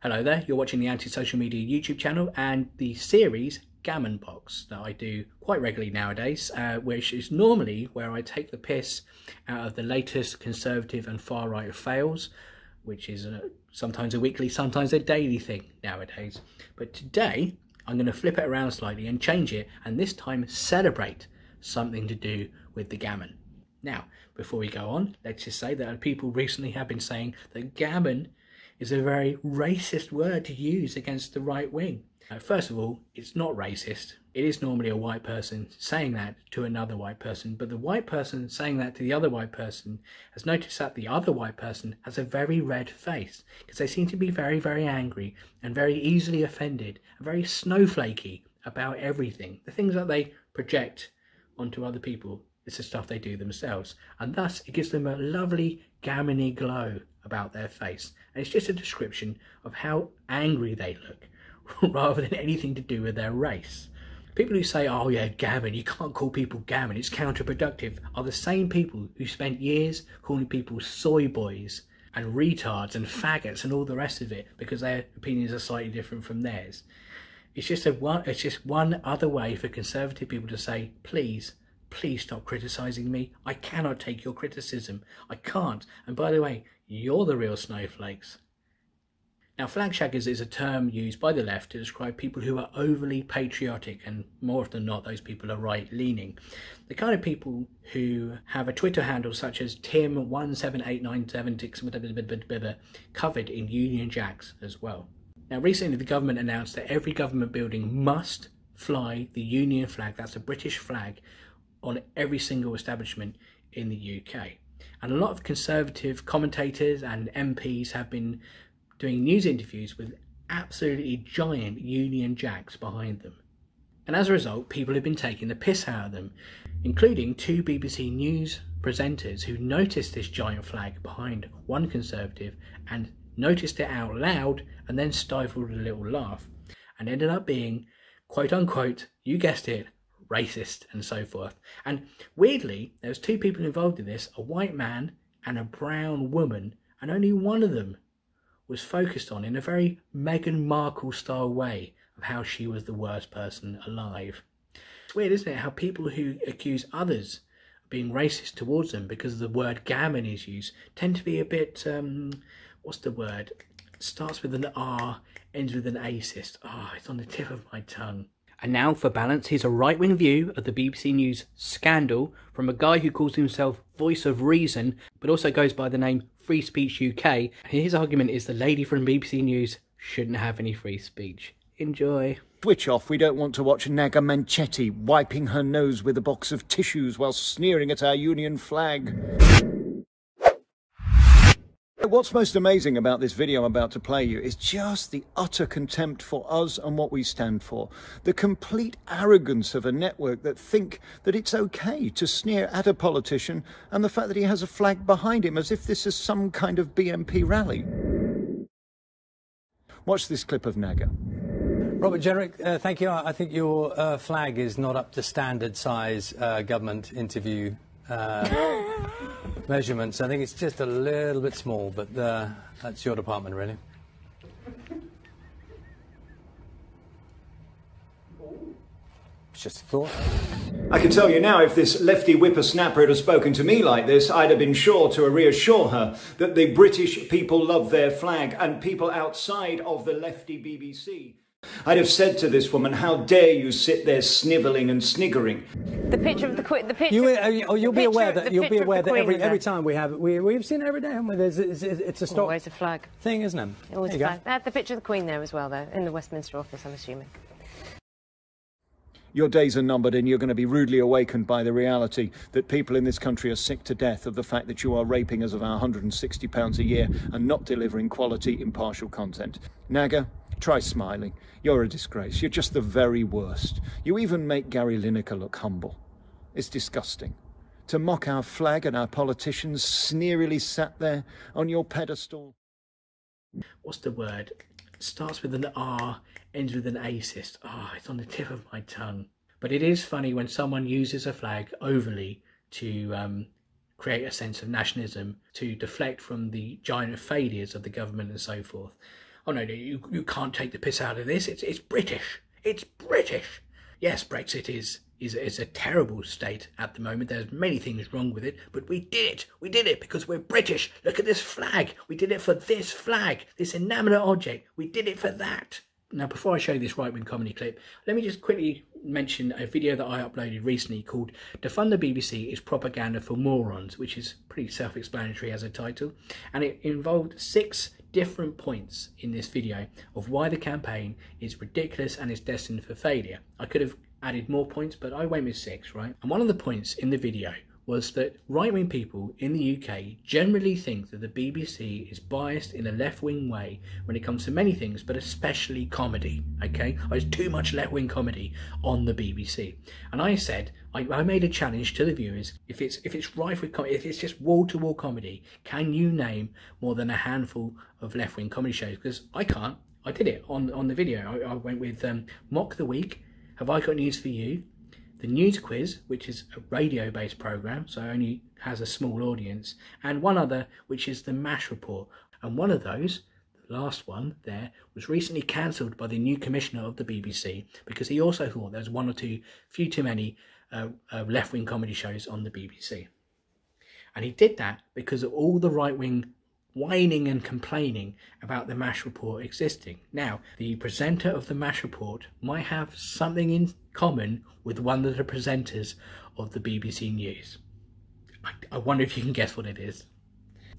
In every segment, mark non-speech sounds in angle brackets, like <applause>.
Hello there, you're watching the Anti-Social Media YouTube channel and the series Gammon Box that I do quite regularly nowadays, uh, which is normally where I take the piss out of the latest conservative and far-right fails, which is a, sometimes a weekly, sometimes a daily thing nowadays. But today, I'm going to flip it around slightly and change it, and this time celebrate something to do with the gammon. Now, before we go on, let's just say that people recently have been saying that gammon is a very racist word to use against the right wing. Uh, first of all, it's not racist. It is normally a white person saying that to another white person, but the white person saying that to the other white person has noticed that the other white person has a very red face because they seem to be very, very angry and very easily offended and very snowflakey about everything. The things that they project onto other people is the stuff they do themselves, and thus it gives them a lovely gammony glow about their face. And it's just a description of how angry they look, <laughs> rather than anything to do with their race. People who say, oh yeah, gammon, you can't call people gammon, it's counterproductive, are the same people who spent years calling people soy boys and retards and faggots and all the rest of it because their opinions are slightly different from theirs. It's just a one it's just one other way for conservative people to say, please, please stop criticizing me. I cannot take your criticism. I can't. And by the way, you're the real snowflakes. Now, flag shaggers is a term used by the left to describe people who are overly patriotic, and more often than not, those people are right leaning. The kind of people who have a Twitter handle such as Tim17897 covered in Union Jacks as well. Now, recently the government announced that every government building must fly the Union flag, that's a British flag, on every single establishment in the UK. And a lot of conservative commentators and MPs have been doing news interviews with absolutely giant Union Jacks behind them. And as a result, people have been taking the piss out of them, including two BBC News presenters who noticed this giant flag behind one Conservative and noticed it out loud and then stifled a little laugh and ended up being, quote unquote, you guessed it, racist and so forth. And weirdly, there was two people involved in this, a white man and a brown woman, and only one of them was focused on in a very Meghan Markle style way of how she was the worst person alive. It's weird, isn't it, how people who accuse others of being racist towards them because the word gammon is used tend to be a bit, um, what's the word? starts with an R, ends with an acist. Ah, oh, it's on the tip of my tongue. And now, for balance, here's a right wing view of the BBC News scandal from a guy who calls himself Voice of Reason, but also goes by the name Free Speech UK. His argument is the lady from BBC News shouldn't have any free speech. Enjoy. Switch off. We don't want to watch Naga Munchetty wiping her nose with a box of tissues while sneering at our Union flag. What's most amazing about this video I'm about to play you is just the utter contempt for us and what we stand for. The complete arrogance of a network that think that it's okay to sneer at a politician and the fact that he has a flag behind him as if this is some kind of BNP rally. Watch this clip of Naga. Robert Jenrick, uh, thank you. I think your uh, flag is not up to standard size uh, government interview uh, <laughs> measurements. I think it's just a little bit small, but uh, that's your department, really. It's just a thought. I can tell you now, if this lefty whippersnapper had spoken to me like this, I'd have been sure to reassure her that the British people love their flag and people outside of the lefty BBC. I'd have said to this woman, "How dare you sit there snivelling and sniggering?" The picture of the queen. The picture. You, uh, oh, you'll be aware that you'll be aware that every every time we have we we've seen it every day, haven't we? There's, it's, it's a stock. Always a flag. Thing, isn't it? Always a flag. They the picture of the queen there as well, though, in the Westminster office. I'm assuming. Your days are numbered, and you're going to be rudely awakened by the reality that people in this country are sick to death of the fact that you are raping us of our £160 a year and not delivering quality, impartial content. Naga, Try smiling. You're a disgrace. You're just the very worst. You even make Gary Lineker look humble. It's disgusting. To mock our flag and our politicians sneerily sat there on your pedestal. What's the word? starts with an R, ends with an acist. Ah, oh, it's on the tip of my tongue. But it is funny when someone uses a flag overly to um, create a sense of nationalism, to deflect from the giant failures of the government and so forth. Oh no, no you, you can't take the piss out of this. It's, it's British. It's British. Yes, Brexit is, is, is a terrible state at the moment. There's many things wrong with it, but we did it. We did it because we're British. Look at this flag. We did it for this flag, this inanimate object. We did it for that. Now, before I show you this right-wing comedy clip, let me just quickly mention a video that I uploaded recently called Defund the BBC is Propaganda for Morons, which is pretty self-explanatory as a title. And it involved six different points in this video of why the campaign is ridiculous and is destined for failure. I could have added more points, but I went with six, right? And one of the points in the video was that right wing people in the UK generally think that the BBC is biased in a left wing way when it comes to many things, but especially comedy. Okay, there's too much left wing comedy on the BBC, and I said I, I, made a challenge to the viewers: if it's if it's rife with comedy, if it's just wall to wall comedy, can you name more than a handful of left wing comedy shows? Because I can't. I did it on on the video. I, I went with um, Mock the Week. Have I got news for you? The news quiz, which is a radio based program, so only has a small audience, and one other, which is the MASH report. And one of those, the last one there, was recently cancelled by the new commissioner of the BBC because he also thought there was one or two, few too many uh, uh, left wing comedy shows on the BBC. And he did that because of all the right wing whining and complaining about the MASH report existing. Now, the presenter of the MASH report might have something in common with one of the presenters of the BBC News. I, I wonder if you can guess what it is.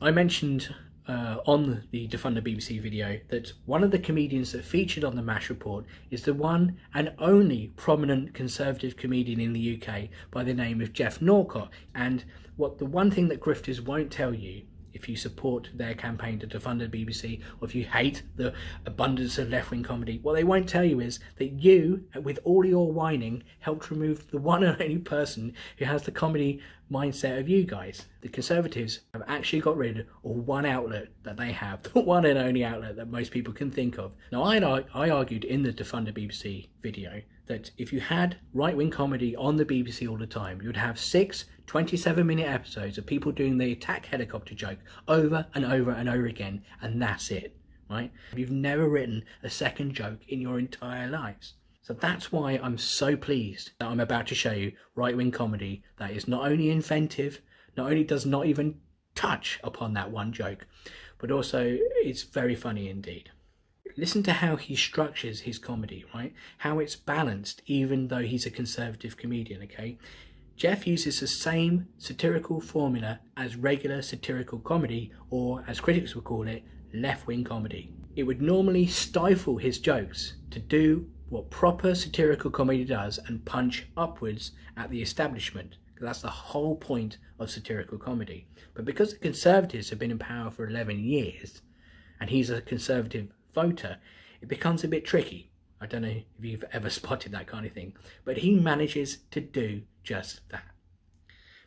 I mentioned uh, on the Defund the BBC video that one of the comedians that featured on the MASH report is the one and only prominent conservative comedian in the UK by the name of Geoff Norcott. And what the one thing that grifters won't tell you if you support their campaign to defund the BBC or if you hate the abundance of left wing comedy, what they won't tell you is that you, with all your whining, helped remove the one and only person who has the comedy mindset of you guys. The Conservatives have actually got rid of one outlet that they have, <laughs> the one and only outlet that most people can think of. Now, I, I argued in the Defund the BBC video that if you had right wing comedy on the BBC all the time, you would have six 27 minute episodes of people doing the attack helicopter joke over and over and over again, and that's it, right? You've never written a second joke in your entire lives. So that's why I'm so pleased that I'm about to show you right wing comedy that is not only inventive, not only does not even touch upon that one joke, but also it's very funny indeed. Listen to how he structures his comedy, right? How it's balanced, even though he's a conservative comedian, okay? Geoff uses the same satirical formula as regular satirical comedy, or as critics would call it, left wing comedy. It would normally stifle his jokes to do what proper satirical comedy does and punch upwards at the establishment. That's the whole point of satirical comedy. But because the Conservatives have been in power for 11 years and he's a Conservative voter, it becomes a bit tricky. I don't know if you've ever <laughs> spotted that kind of thing, but he manages to do just that.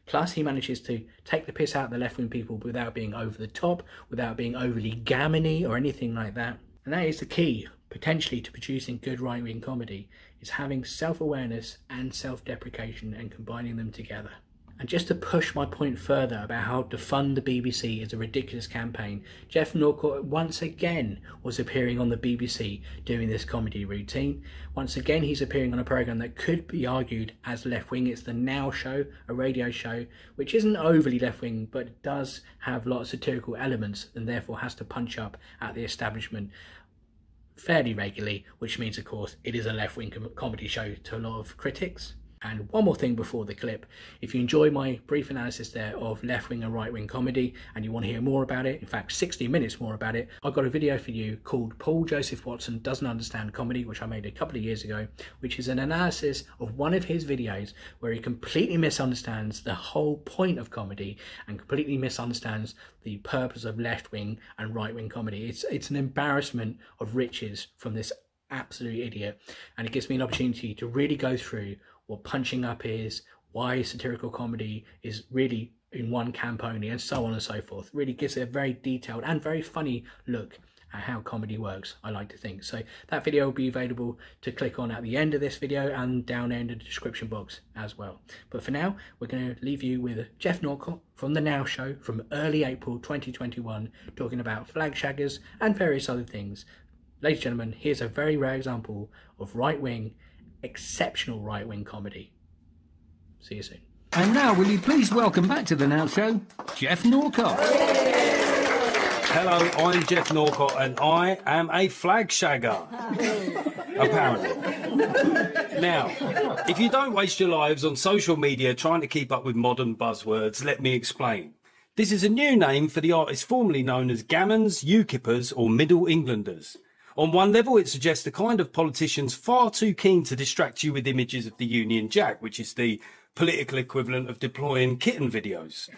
Plus, he manages to take the piss out of the left wing people without being over the top, without being overly gammony or anything like that. And that is the key, potentially, to producing good right wing comedy, is having self awareness and self deprecation and combining them together. And just to push my point further about how to fund the BBC is a ridiculous campaign, Geoff Norcott once again was appearing on the BBC doing this comedy routine. Once again, he's appearing on a programme that could be argued as left wing. It's the Now Show, a radio show, which isn't overly left wing, but does have lots of satirical elements and therefore has to punch up at the establishment fairly regularly, which means, of course, it is a left wing com comedy show to a lot of critics. And one more thing before the clip, if you enjoy my brief analysis there of left wing and right wing comedy and you want to hear more about it, in fact 60 minutes more about it, I've got a video for you called Paul Joseph Watson Doesn't Understand Comedy, which I made a couple of years ago, which is an analysis of one of his videos where he completely misunderstands the whole point of comedy and completely misunderstands the purpose of left wing and right wing comedy. It's, it's an embarrassment of riches from this absolute idiot and it gives me an opportunity to really go through what punching up is, why satirical comedy is really in one camp only, and so on and so forth. Really gives a very detailed and very funny look at how comedy works, I like to think. So that video will be available to click on at the end of this video and down in the description box as well. But for now, we're going to leave you with Geoff Norcott from The Now Show from early April 2021, talking about flag shaggers and various other things. ladies and gentlemen, here's a very rare example of right wing, exceptional right wing comedy. See you soon. And now, will you please welcome back to the Now Show, Geoff Norcott. Hello, I'm Geoff Norcott, and I am a flag shagger. <laughs> Apparently. Now, if you don't waste your lives on social media trying to keep up with modern buzzwords, let me explain. This is a new name for the artists formerly known as Gammons, UKippers, or Middle Englanders. On one level, it suggests the kind of politicians far too keen to distract you with images of the Union Jack, which is the political equivalent of deploying kitten videos.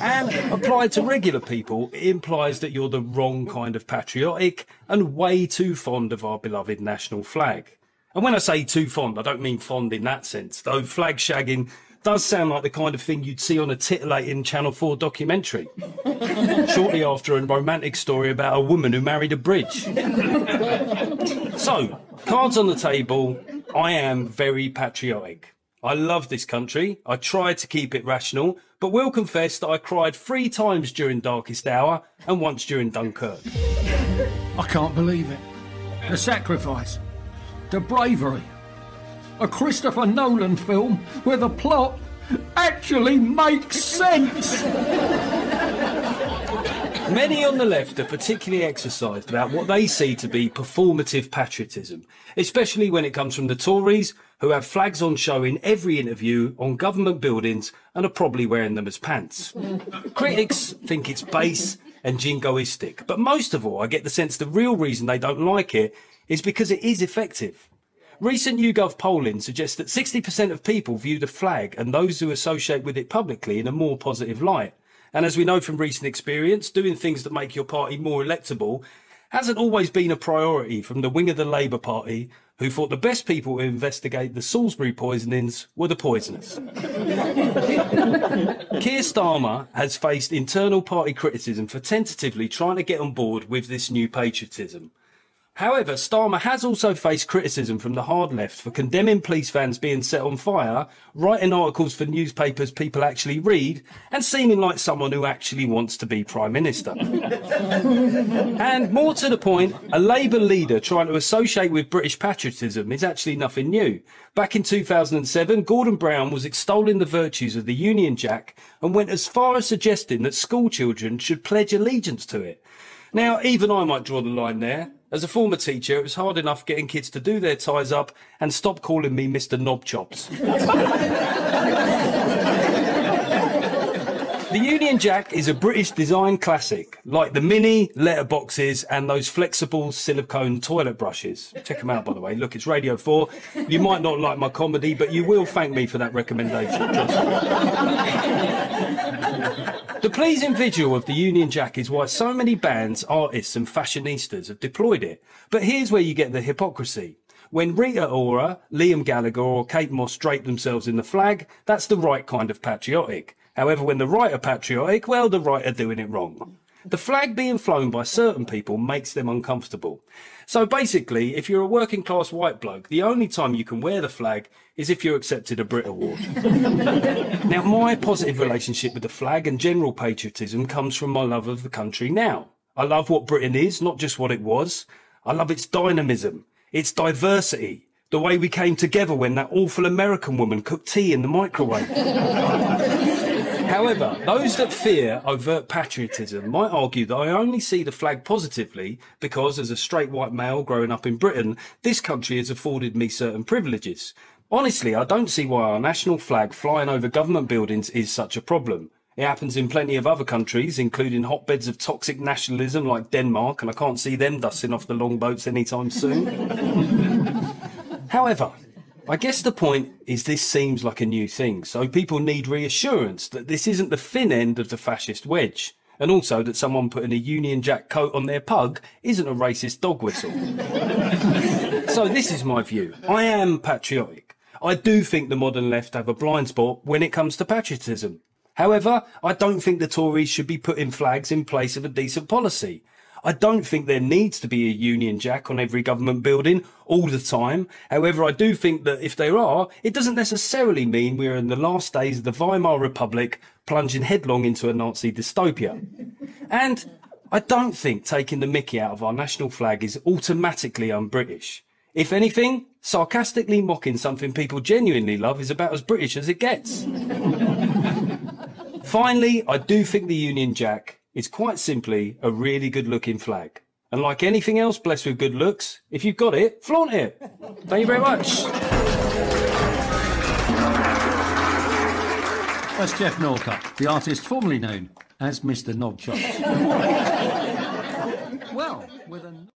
And applied to regular people, it implies that you're the wrong kind of patriotic and way too fond of our beloved national flag. And when I say too fond, I don't mean fond in that sense, though flag shagging does sound like the kind of thing you'd see on a titillating Channel 4 documentary. <laughs> Shortly after a romantic story about a woman who married a bridge. so, cards on the table, I am very patriotic. I love this country. I try to keep it rational, but will confess that I cried three times during Darkest Hour and once during Dunkirk. I can't believe it. The sacrifice, the bravery. A Christopher Nolan film where the plot actually makes sense. Many on the left are particularly exercised about what they see to be performative patriotism, especially when it comes from the Tories, who have flags on show in every interview on government buildings and are probably wearing them as pants. Critics think it's base and jingoistic, but most of all, I get the sense the real reason they don't like it is because it is effective. Recent YouGov polling suggests that 60% of people view the flag and those who associate with it publicly in a more positive light. And as we know from recent experience, doing things that make your party more electable hasn't always been a priority from the wing of the Labour Party, who thought the best people to investigate the Salisbury poisonings were the poisoners. <laughs> Keir Starmer has faced internal party criticism for tentatively trying to get on board with this new patriotism. However, Starmer has also faced criticism from the hard left for condemning police vans being set on fire, writing articles for newspapers people actually read, and seeming like someone who actually wants to be Prime Minister. <laughs> and more to the point, a Labour leader trying to associate with British patriotism is actually nothing new. Back in 2007, Gordon Brown was extolling the virtues of the Union Jack and went as far as suggesting that school children should pledge allegiance to it. Now, even I might draw the line there. As a former teacher, it was hard enough getting kids to do their ties up and stop calling me Mr. Knobchops. the Union Jack is a British design classic, like the mini letterboxes and those flexible silicone toilet brushes. Check them out, by the way. Look, it's Radio 4. You might not like my comedy, but you will thank me for that recommendation. The pleasing visual of the Union Jack is why so many bands, artists and fashionistas have deployed it. But here's where you get the hypocrisy. When Rita Ora, Liam Gallagher or Kate Moss drape themselves in the flag, that's the right kind of patriotic. However, when the right are patriotic, well, the right are doing it wrong. The flag being flown by certain people makes them uncomfortable. So basically, if you're a working class white bloke, the only time you can wear the flag is if you're accepted a Brit Award. <laughs> now, my positive relationship with the flag and general patriotism comes from my love of the country now. I love what Britain is, not just what it was. I love its dynamism, its diversity, the way we came together when that awful American woman cooked tea in the microwave. <laughs> However, those that fear overt patriotism might argue that I only see the flag positively because, as a straight white male growing up in Britain, this country has afforded me certain privileges. Honestly, I don't see why our national flag flying over government buildings is such a problem. It happens in plenty of other countries, including hotbeds of toxic nationalism like Denmark, and I can't see them dusting off the longboats anytime soon. <laughs> However, I guess the point is this seems like a new thing, so people need reassurance that this isn't the thin end of the fascist wedge, and also that someone putting a Union Jack coat on their pug isn't a racist dog whistle. <laughs> so this is my view. I am patriotic. I do think the modern left have a blind spot when it comes to patriotism. However, I don't think the Tories should be putting flags in place of a decent policy. I don't think there needs to be a Union Jack on every government building all the time. However, I do think that if there are, it doesn't necessarily mean we're in the last days of the Weimar Republic plunging headlong into a Nazi dystopia. And I don't think taking the mickey out of our national flag is automatically un-British. If anything, sarcastically mocking something people genuinely love is about as British as it gets. <laughs> Finally, I do think the Union Jack is quite simply a really good looking flag. And like anything else blessed with good looks, if you've got it, flaunt it. Thank you very much. That's Geoff Norcott, the artist formerly known as Mr. knobchops. <laughs> Well, with a...